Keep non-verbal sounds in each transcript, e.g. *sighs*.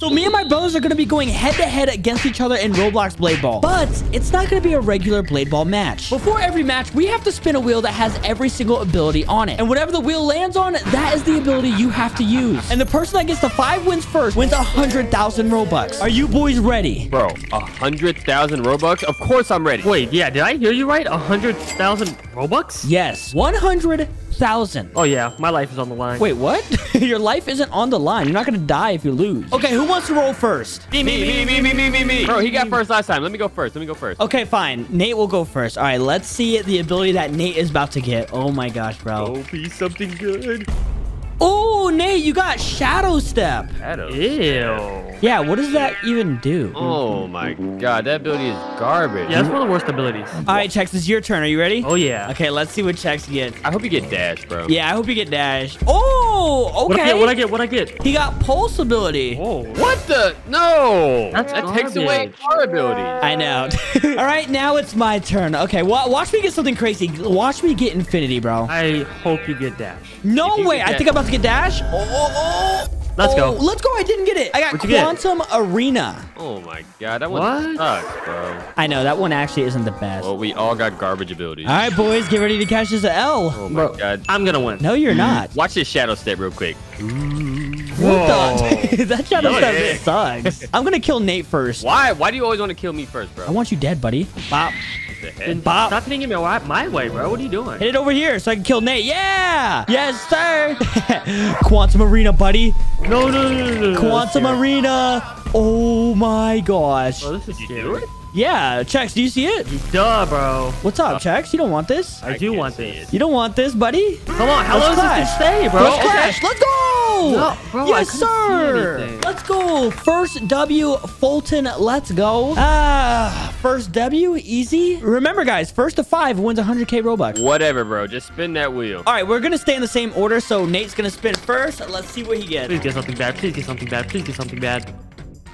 So me and my brothers are going to be going head to head against each other in Roblox Blade Ball. But it's not going to be a regular Blade Ball match. Before every match, we have to spin a wheel that has every single ability on it. And whatever the wheel lands on, that is the ability you have to use. And the person that gets the five wins first wins a 100,000 Robux. Are you boys ready? Bro, a hundred thousand Robux? Of course I'm ready. Wait, yeah, did I hear you right? A hundred thousand Robux? Yes, 100,000. Oh yeah, my life is on the line. Wait, what? *laughs* Your life isn't on the line. You're not going to die if you lose. Okay, who wants to roll first? Me, me, me, me, me, me, me, me. Bro, he got first last time. Let me go first. Let me go first. Okay, fine. Nate will go first. All right, let's see the ability that Nate is about to get. Oh my gosh, bro. Oh, be something good. Oh, Nate, you got Shadow Step. Shadow. Ew. Yeah, what does that even do? Oh my god, that ability is garbage. Yeah, that's one of the worst abilities. All right, Chex, it's your turn. Are you ready? Oh yeah. Okay, let's see what Chex gets. I hope you get dash, bro. Yeah, I hope you get Dash. Oh, What I okay. get? What I get? What I get? He got Pulse ability. Oh. What the? No. That's that takes away our ability. I know. *laughs* All right, now it's my turn. Okay, wa watch me get something crazy. Watch me get Infinity, bro. I hope you get dash. No way. I think I'm about to get Dash. Oh, oh, oh. oh. Let's Oh, go. Let's go. I didn't get it. I got What'd get? Quantum Arena. Oh my god, that one What? sucks, bro. I know that one actually isn't the best. Well, we all got garbage abilities. All right, boys, get ready to catch this L. Oh my Bro. god. I'm gonna win. No, you're mm. not. Watch this shadow step real quick. What the? *laughs* that shadow No, step sucks. I'm gonna kill Nate first. Why? Why do you always want to kill me first, bro? I want you dead, buddy. Bop. The Then head. Bop. Stop hitting me my, my way, bro. What are you doing? Hit it over here so I can kill Nate. Yeah. Yes, sir. *laughs* Quantum Arena, buddy. No, no, no, no, no. no. Quantum Arena. Oh my gosh. Oh, this is Did you scary. Do it? Yeah, Chex, do you see it? Duh, bro. What's up, Chex? You don't want this? I do want see this. You don't want this, buddy? Come on, how Let's long is this crash. gonna stay, bro? Let's Okay. crash. Let's go. No, bro, yes, sir. Let's go. First W, Foltyn. Let's go. Ah, first W, easy. Remember, guys, first to five wins 100k Robux. Whatever, bro. Just spin that wheel. All right, we're gonna stay in the same order. So Nate's gonna spin first. Let's see what he gets. Please get something bad. Please get something bad. Please get something bad.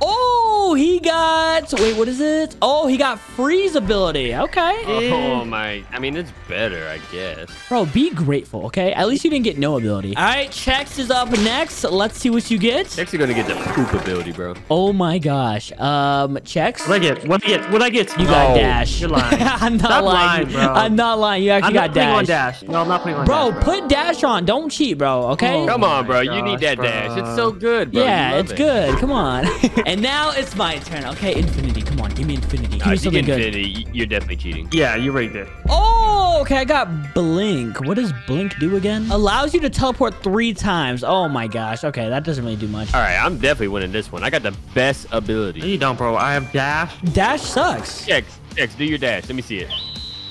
Oh, he got. Wait, what is it? Oh, he got freeze ability. Okay. Oh my. I mean, it's better, I guess. Bro, be grateful, okay? At least you didn't get no ability. All right, Chex is up next. Let's see what you get. Next, you're gonna get the poop ability, bro. Oh my gosh. Um, Chex. What I get? What I get? What I get? You got Oh, dash. you're lying. *laughs* I'm not Stop lying. lying, bro. I'm not lying. You actually I'm got not on dash. dash. No, I'm not putting on Bro, dash. Bro, put dash on. Don't cheat, bro. Okay. Oh Come on, my bro. You need that gosh, dash. It's so good, bro. Yeah, it's it. good. Come on. *laughs* and now it's my turn. Okay, infinity. Come on, give me infinity. Give Nah, me if something get good. Infinity, you're definitely cheating. Yeah, you're right there. Oh, okay. I got blink. What does blink do again? Allows you to teleport three times. Oh my gosh. Okay, that doesn't really do much. All right, I'm definitely winning this one. I got the best No, ability. you don't, bro. I have dash. Dash sucks. X, X, do your dash. Let me see it.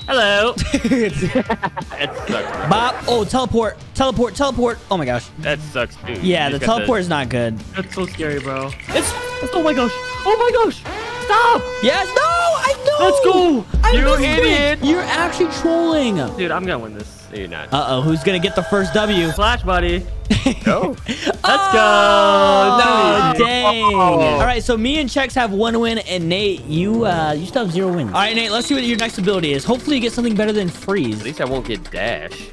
Hello. That sucks. Bob. Oh, teleport. Teleport. Teleport. Oh my gosh. That sucks, too. Yeah, You the just got teleport is not good. That's so scary, bro. It's. Oh my gosh. Oh my gosh. Stop. Yes. No. I know. Let's go. I You missed it. idiot. You're actually trolling. Dude, I'm gonna win this. No, you're not. Uh-oh, Who's gonna get the first W? Flash, buddy. *laughs* Go. Let's Oh, go. no, dang. Oh. All right, so me and Chex have one win, and Nate, you uh, you still have zero wins. All right, Nate, let's see what your next ability is. Hopefully, you get something better than freeze. At least I won't get dash.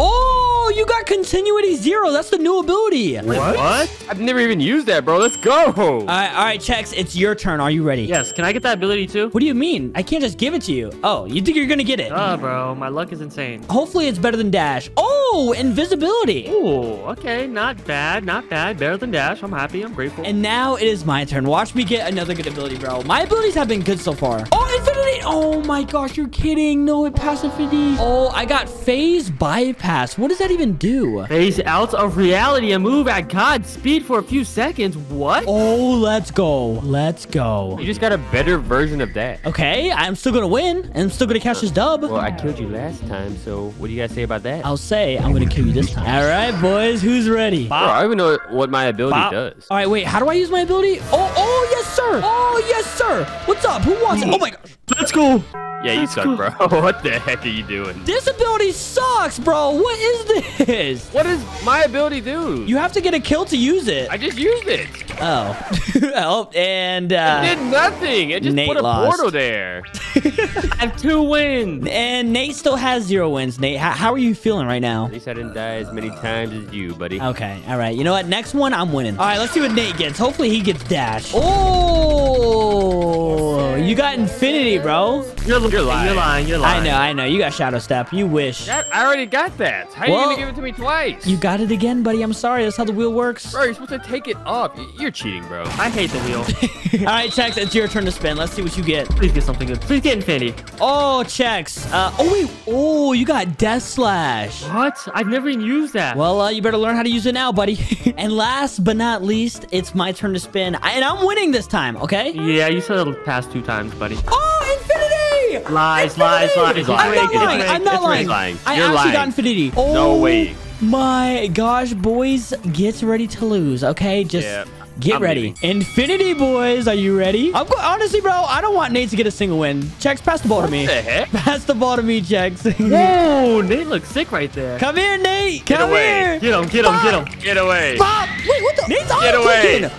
Oh, you got continuity zero. That's the new ability. All What? I've never even used that, bro. Let's go. right, all right, Chex, it's your turn. Are you ready? Yes. Can I get that ability too? What do you mean? I can't just give it to you. Oh, you think you're gonna get it? Duh, bro. My luck is insane. Hopefully, it's better than dash. Oh, invisibility. Oh, okay. Not bad. Not bad. Better than dash. I'm happy. I'm grateful. And now it is my turn. Watch me get another good ability, bro. My abilities have been good so far. Oh, infinity. Oh my gosh, you're kidding. No, it passed infinity. Oh, I got phase bypass. What does that even do? Phase out of reality and move at god speed for a few seconds. What? Oh, let's go. Let's go. You just got a better version of that. Okay, I'm still gonna win, and I'm still gonna catch this dub. Well, I killed you last time, so what do you guys say about that? I'll say I'm gonna kill you this time. All right, boys, who's ready? Bro, I don't even know what my ability Bop. does. All right, wait. How do I use my ability? Oh, oh, yes, sir. Oh, yes, sir. What's up? Who wants it? Oh my gosh. Let's go. Yeah, you suck, bro. *laughs* what the heck are you doing? This ability sucks, bro. What is this? What does my ability do? You have to get a kill to use it. I just used it. Oh. *laughs* oh, and It uh, did nothing. It just Nate put a lost. portal there. *laughs* I have two wins. and Nate still has zero wins. Nate, how, how are you feeling right now? At least I didn't die as many times as you, buddy. Okay, all right. You know what? Next one, I'm winning. All right, let's see what Nate gets. Hopefully, he gets dash. Oh, you got infinity, bro. You're, You're lying. You're lying. You're I know, I know. You got shadow step. You wish. That, I already got that. How are you gonna give it to me twice? You got it again, buddy. I'm sorry. That's how the wheel works. Bro, you're supposed to take it off. You're cheating, bro. I hate the wheel. *laughs* All right, Chex, it's your turn to spin. Let's see what you get. Please get something good. Please get infinity. Oh, Chex. Uh, oh, wait. Oh, you got Death Slash. What? I've never even used that. Well, uh, you better learn how to use it now, buddy. *laughs* and last but not least, it's my turn to spin. I- and I'm winning this time, okay? Yeah, you said it past two times, buddy. Oh, infinity! Lies, lies, lies. lies. I'm not lying. I'm not lying. Lying. I You're actually lying. got infinity. Oh, No way. My gosh, boys, get ready to lose, okay? Just Yeah, get I'm ready. leaving. Infinity, boys, are you ready? I'm go- honestly, bro. I don't want Nate to get a single win. Chex, pass the ball to me. What the heck? Pass the ball to me, Chex. *laughs* Whoa, Nate looks sick right there. Come here, Nate. Come away. here. Get him, get him, get him. Get away. Bob. Wait, what the? Nate's Get auto away. clicking.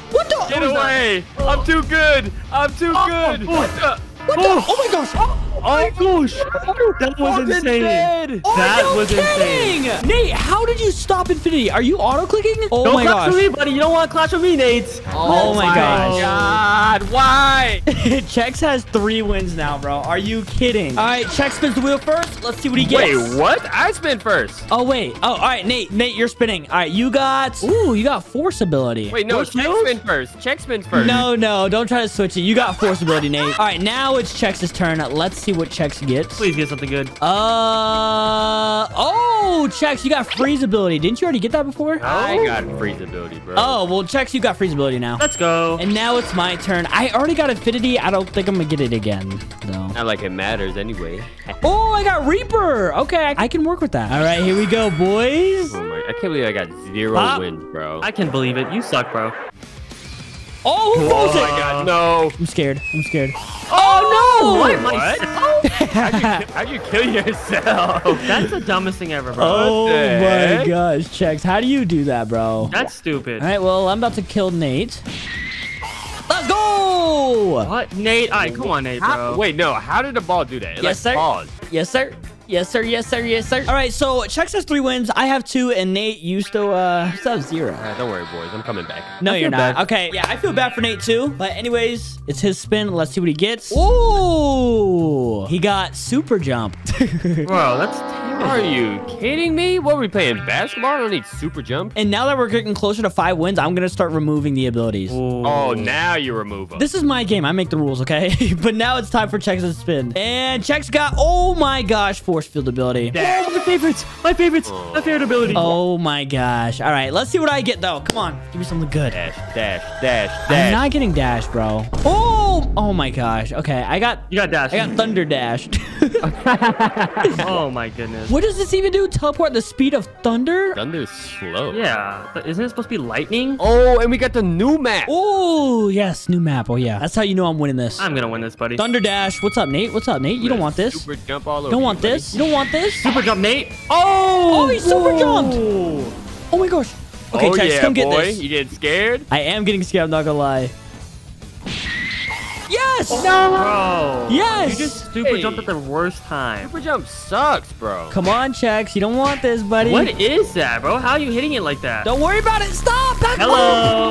Get away. I'm too good. I'm too oh, good. Oh, what the? What the? Oh my gosh. Oh, my gosh. That was insane. dead. Oh, That no was kidding. insane. Nate, how did you stop infinity? Are you auto clicking? Oh Don't my clash gosh. with me, buddy. You don't want to clash with me, Nate. Oh my oh gosh. God, why? *laughs* Chex has three wins now, bro. Are you kidding? All right, Chex spins the wheel first. Let's see what he gets. Wait, what? I spin first. Oh, wait. Oh, all right, Nate. Nate, you're spinning. All right, you got... Ooh, you got force ability. Wait, no, Those check wheels? spin first. Check spin first. No, no, don't try to switch it. You got force ability, Nate. *laughs* All right, now it's Chex's turn. Let's see what Chex gets. Please get something good. Uh, oh, Chex, you got freeze ability. Didn't you already get that before? I got freeze ability, bro. Oh, well, Chex, you got freeze ability now. Let's go. And now it's my turn. I already got Infinity. I don't think I'm gonna get it again, though. Not like it matters anyway. *laughs* Oh, I got Reaper. Okay, I, I can work with that. All right, here we go, boys. Oh my, I can't believe I got zero Pop. wins, bro. I can believe it. You suck, bro. Oh, who oh froze my god, no. I'm scared. I'm scared. Oh, oh no. What? Myself? How'd you, *laughs* how'd you kill yourself? *laughs* That's the dumbest thing ever, bro. Oh my gosh, Chex. How do you do that, bro? That's stupid. All right, well, I'm about to kill Nate. Let's go! What? Nate? All right, come on, Nate, How- bro. wait, no. How did the ball do that? It Yes, like sir. paused. Yes, sir. Yes, sir. Yes, sir. Yes, sir. All right, so Chex has three wins. I have two, and Nate, you still, uh, you still have zero. Uh, don't worry, boys. I'm coming back. No, you're not. bad. Okay, yeah, I feel bad for Nate too. But anyways, it's his spin. Let's see what he gets. Ooh, he got super jump. Bro, *laughs* that's terrible. *laughs* Are you kidding me? What are we playing? Basketball? I don't need super jump. and now that we're getting closer to five wins, I'm gonna start removing the abilities. Oh, now you remove them. This is my game. I make the rules, okay? *laughs* but now it's time for Chex to spin. And Chex got, oh my gosh, force field ability. Oh, my favorites. My favorites. My favorite oh. ability. Oh my gosh. All right, let's see what I get though. Come on, give me something good. Dash, dash, dash, dash. I'm not getting dash, bro. Oh, Oh, oh my gosh. Okay, I got, You got dash. I got thunder dash. *laughs* *laughs* oh, my goodness. what does this even do? Teleport the speed of thunder? Thunder's slow. Yeah. but Isn't it supposed to be lightning? Oh, and we got the new map. Oh, yes, new map. Oh yeah, that's how you know I'm winning this. I'm going to win this, buddy. Thunder dash. What's up, Nate? What's up, Nate? You don't want this. Super jump all over. You don't want you, this. You don't want this. Super jump, Nate. Oh, Oh, he super Whoa. jumped. Oh my gosh. Okay, oh, Chex, yeah, come get boy. this. You getting scared? I am getting scared. I'm not gonna lie. Yes. Oh, bro. Yes. You just super Hey. jumped at the worst time. Super jump sucks, bro. Come on, Chex. You don't want this, buddy. What is that, bro? How are you hitting it like that? Don't worry about it. Stop. Back Hello.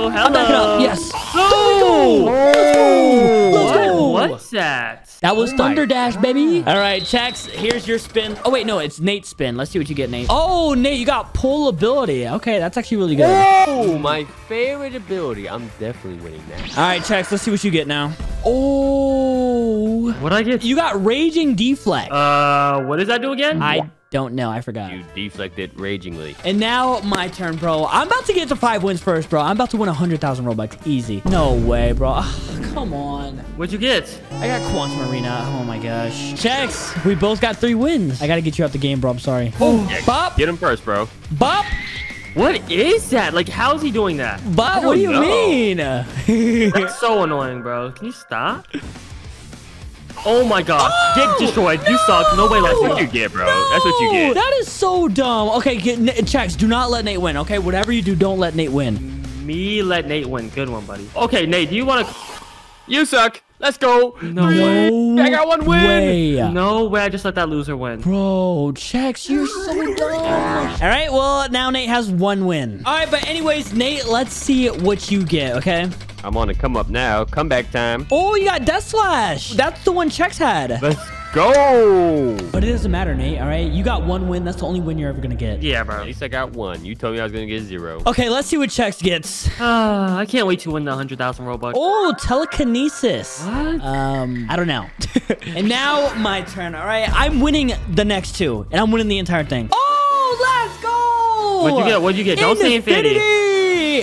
up. Hello. I'm backing up. Yes. No. Let's go. Let's What? What's that? That was Oh Thunder Dash, baby. All right, Chex, here's your spin. Oh, wait, no, it's Nate's spin. Let's see what you get, Nate. Oh, Nate, you got pull ability. Okay, that's actually really good. Oh, my favorite ability. I'm definitely winning that. All right, Chex, let's see what you get now. Oh, What did I get? you got Raging Deflect. Uh, what does that do again? I don't know. I forgot. You deflected ragingly. And now my turn, bro. I'm about to get to five wins first, bro. I'm about to win 100,000 Robux. Easy. No way, bro. Ah, come on. What'd you get? I got Quantum Arena. Oh my gosh. Chex. we both got three wins. I got to get you out the game, bro. I'm sorry. Oh, Bop. Get him first, bro. Bop. What is that? Like, how's he doing that? Bop, what do you know. mean? *laughs* That's so annoying, bro. Can you stop? Oh my god. Oh, Get *gasps* destroyed. You suck. Nobody likes That's what you you. get, bro. That's what you get. That is so dumb. Okay, get, N- Chex, do not let Nate win, okay? Whatever you do, don't let Nate win. Me let Nate win. Good one, buddy. Okay, Nate, do you want to... You suck. Let's go. No No I got one win. way. No way. I just let that loser win. Bro, Chex, you're so dumb. Ah. All right, well, now Nate has one win. All right, but anyways, Nate, let's see what you get, okay? I'm on to come up now. Comeback time. Oh, you got Death Slash. That's the one Chex had. Let's go. But it doesn't matter, Nate, all right? You got one win. That's the only win you're ever going to get. Yeah, bro. At least I got one. You told me I was gonna get zero. Okay, let's see what Chex gets. Uh, I can't wait to win the 100,000 Robux. Oh, telekinesis. What? Um, I don't know. *laughs* and now my turn, all right? I'm winning the next two, and I'm winning the entire thing. Oh, let's go! What'd you get? What'd you get? Don't say infinity.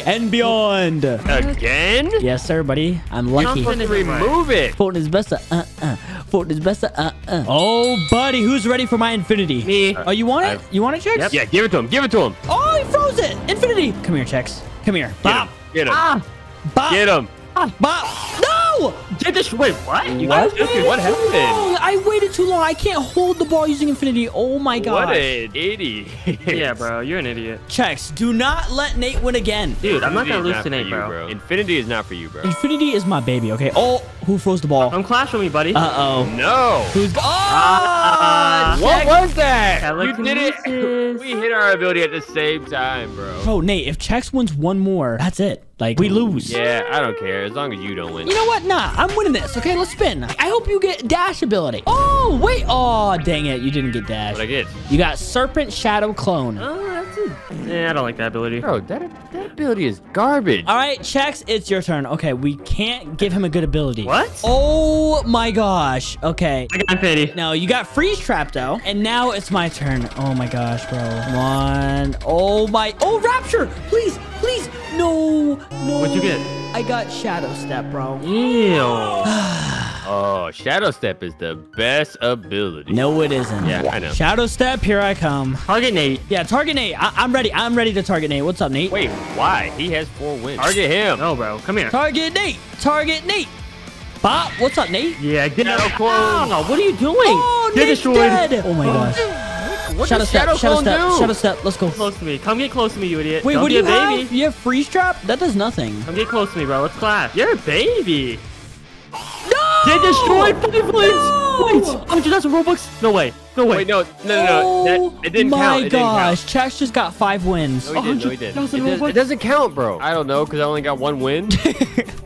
And beyond. Again? Yes, sir, buddy. I'm lucky. Something is Remove it. Foltyn is best. Uh, uh. Foltyn is best. Uh, uh. Oh, buddy, who's ready for my infinity? Me. Oh, you want it? I've- You want it, Chex? Yep. Yeah, give it to him. Give it to him. Oh, he froze it. Infinity. Come here, Chex. Come here. Get Bop. him. Get him. Ah! Bop. Get him. Bop. No! Did this? Wait, what? You I guys What too happened? Long. I waited too long. I can't hold the ball using infinity. Oh my god. What an idiot. Yeah, bro. You're an idiot. Chex. Do not let Nate win again. Dude, I'm not gonna lose to Nate, bro. you, Infinity is not for you, bro. Infinity is my baby. Okay. Oh, who froze the ball? Come clash with me, buddy. Uh oh. No. Who's? Oh! Ah. What was that? You did it. *laughs* We hit our ability at the same time, bro. Bro, Nate, if Chex wins one more, that's it. Like we lose. Yeah, I don't care as long as you don't win. You know what? Nah, I'm winning this. Okay, let's spin. I hope you get dash ability. Oh, wait. Oh, dang it. You didn't get dash. What I get? You got Serpent Shadow Clone. Oh, that's it. Yeah, I don't like that ability. Bro, that that ability is garbage. All right, Chex, it's your turn. Okay, we can't give him a good ability. What? Oh my gosh. Okay. I got infinity. Now you got freeze trap though, and now it's my turn. Oh my gosh, bro. One. Oh my. Oh, rapture! Please, please. No, no. What'd you get? I got shadow step, bro. Ew. *sighs* *sighs* *sighs* Oh, Shadow Step is the best ability. No, it isn't. Yeah, I know. Shadow step. Here I come. Target Nate. Yeah, target Nate. I- I'm ready. I'm ready to target Nate. What's up, Nate? Wait, why? He has four wins. Target him. No, bro. Come here. Target Nate. Target Nate. Bop. What's up, Nate? Yeah, get out of clone. Ow, what are you doing? Oh, You're Nate's destroyed. dead. Oh my gosh. What Shadow step. Shadow Shadow step. do? Shadow step. Let's go. Close to me. Come get close to me, you idiot. Wait, Don't what do you a baby. have? You have freeze trap? That does nothing. Come get close to me, bro. Let's clash. You're a baby. No! They destroyed five wins. No! Wait, 100,000 Robux? No way. No way. Wait, no, no, no, no. That, oh it didn't my count. It didn't gosh, count. Chex just got five wins. No, he didn't. No, he didn't. It, does, it doesn't count, bro. I don't know, because I only got one win. *laughs*